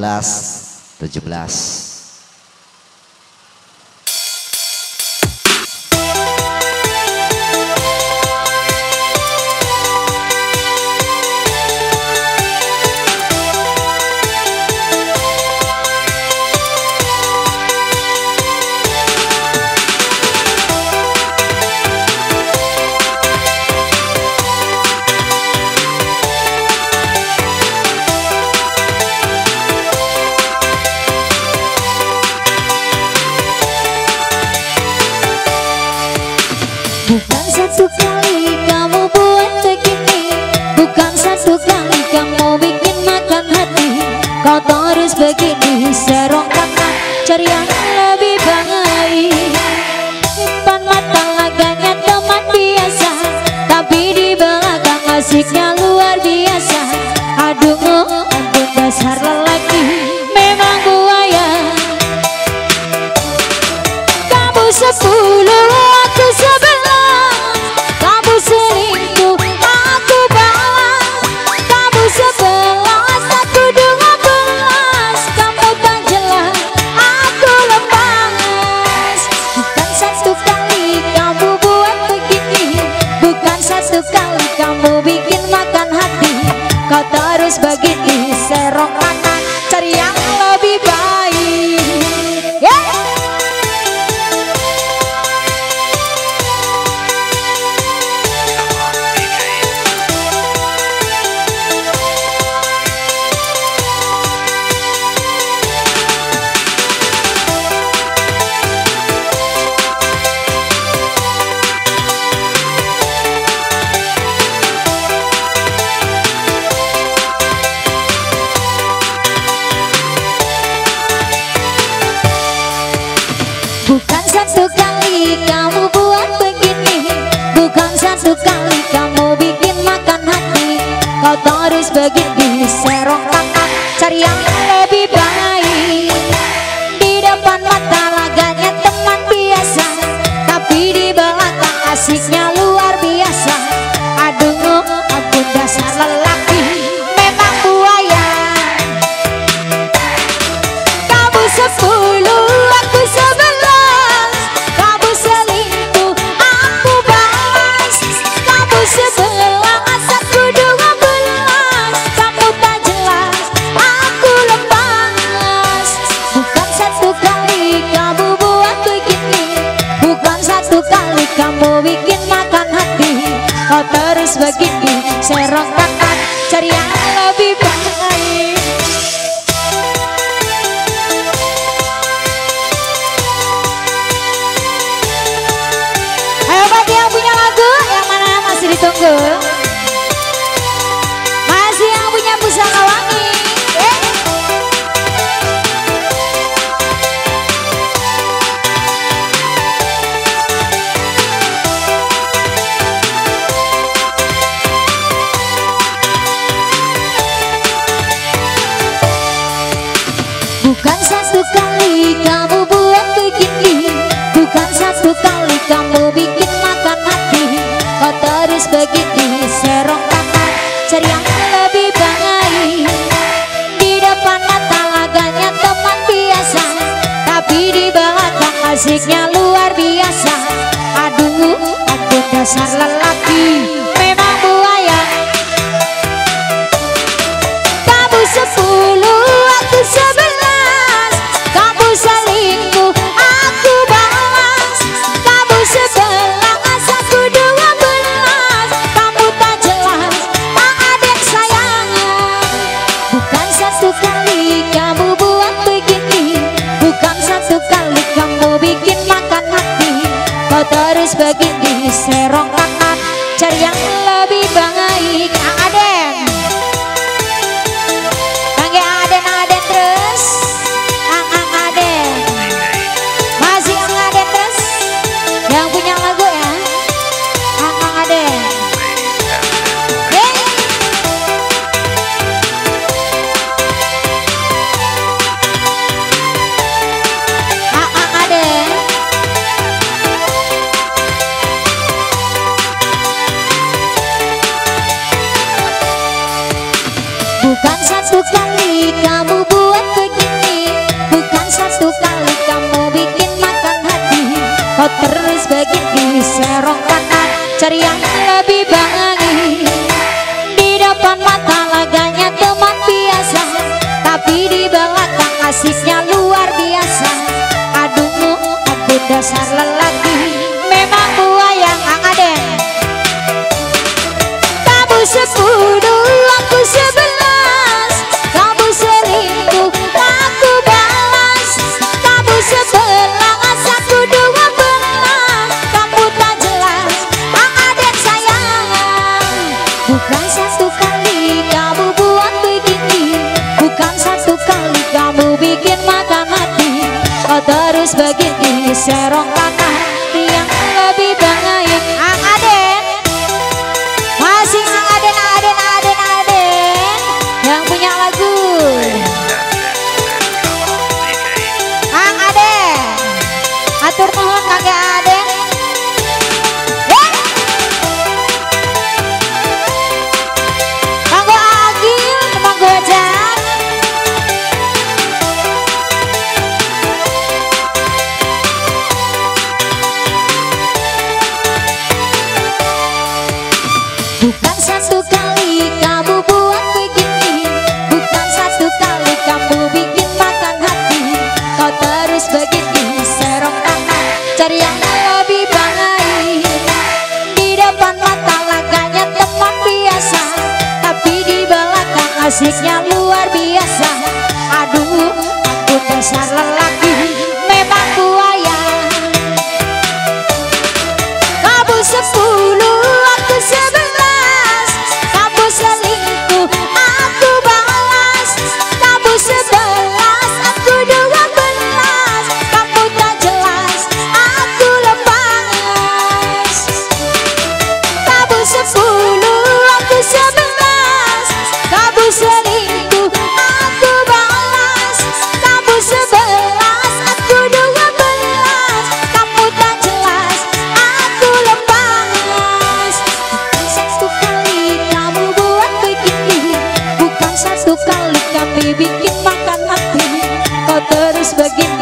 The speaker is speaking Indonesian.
17 sekali kamu buat begini Bukan satu kali kamu bikin makan hati. Kau terus begini serongkatan Cari yang lebih baik. Simpan mata laganya teman biasa. Tapi di belakang asiknya satu kali kamu buat begini. Bukan satu kali kamu bikin makan hati. Kau terus begini serong kakak cari yang kamu bikin makan hati kau terus begini. Serokan cari yang lebih baik. Ayo bagi yang punya lagu yang mana masih ditunggu. kamu bikin makan hati Kau terus begitu serong tangan ceria lebih baik Di depan mata laganya teman biasa Tapi di belakang asiknya bagi di serong tangan cari yang lebih banget. Bukan satu kali kamu buat begini. Bukan satu kali kamu bikin makan hati. Kau terus begini serong kanan Cari lebih baik. Di depan mata laganya teman biasa Tapi di belakang asisnya luar biasa. Kadungmu aku dasar lelaki. Memang buaya yang ada Kamu sepuluh satu kali kamu buat begini Bukan satu kali kamu bikin makan hati oh, terus begini serong kanan yang luar biasa. Aduh, aku besar lelaki terus begini